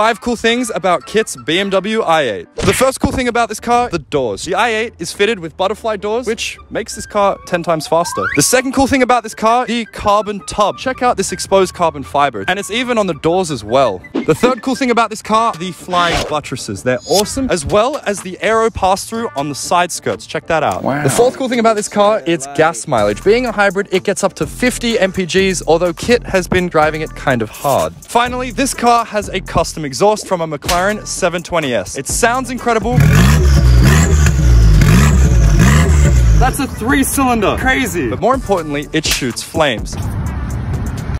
five cool things about Kit's BMW i8. The first cool thing about this car, the doors. The i8 is fitted with butterfly doors, which makes this car 10 times faster. The second cool thing about this car, the carbon tub. Check out this exposed carbon fiber, and it's even on the doors as well. The third cool thing about this car, the flying buttresses. They're awesome, as well as the aero pass-through on the side skirts. Check that out. Wow. The fourth cool thing about this car, it's gas mileage. Being a hybrid, it gets up to 50 mpgs, although Kit has been driving it kind of hard. Finally, this car has a custom exhaust from a McLaren 720S. It sounds incredible. That's a three cylinder. Crazy. But more importantly, it shoots flames.